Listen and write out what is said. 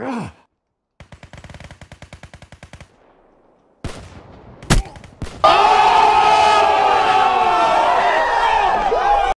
Ugh.